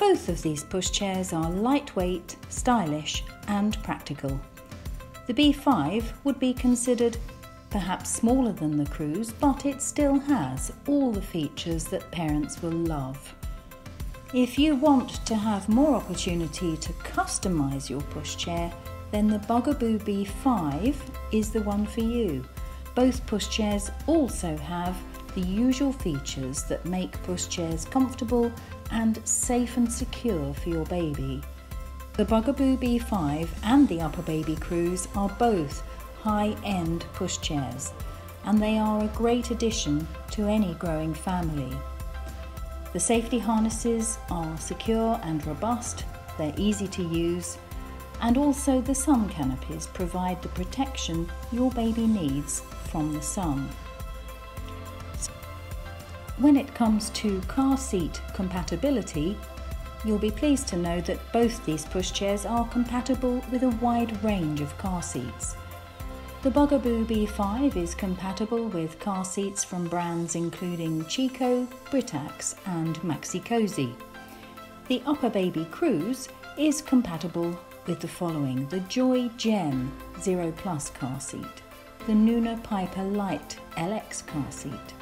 Both of these pushchairs are lightweight, stylish and practical. The Bee 5 would be considered perhaps smaller than the Cruz, but it still has all the features that parents will love. If you want to have more opportunity to customise your pushchair, then the Bugaboo Bee 5 is the one for you. Both pushchairs also have the usual features that make pushchairs comfortable and safe and secure for your baby. The Bugaboo Bee 5 and the Upper Baby Cruz are both high-end pushchairs and they are a great addition to any growing family. The safety harnesses are secure and robust, they're easy to use, and also the sun canopies provide the protection your baby needs from the sun. When it comes to car seat compatibility, you'll be pleased to know that both these pushchairs are compatible with a wide range of car seats. The Bugaboo Bee 5 is compatible with car seats from brands including Chicco, Britax and Maxi Cosi. The Upper Baby Cruz is compatible with the following the Joie Gemm Zero Plus car seat, the Nuna Pipa Lite LX car seat,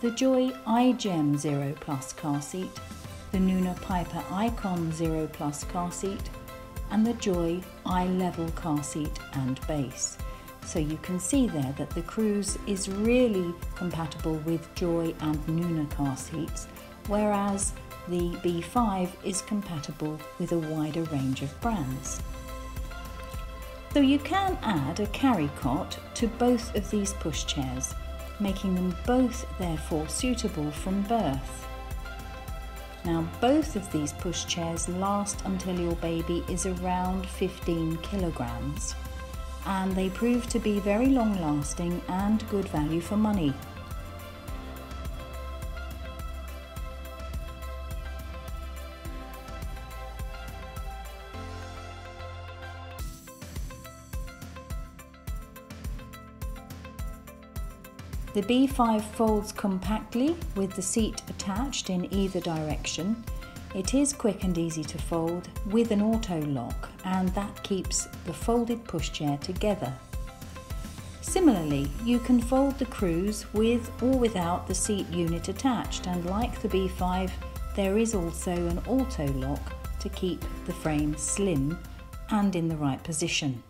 the Joie iGem Zero Plus car seat, the Nuna Pipa Icon Zero Plus car seat, and the Joie iLevel car seat and base. So you can see there that the Cruz is really compatible with Joie and Nuna car seats, whereas the Bee 5 is compatible with a wider range of brands. So you can add a carry cot to both of these pushchairs, making them both therefore suitable from birth. Now both of these pushchairs last until your baby is around 15 kilograms and they prove to be very long lasting and good value for money. The Bee 5 folds compactly with the seat attached in either direction it is quick and easy to fold with an auto lock and that keeps the folded pushchair together. Similarly, you can fold the Cruz with or without the seat unit attached and like the Bee 5 there is also an auto lock to keep the frame slim and in the right position.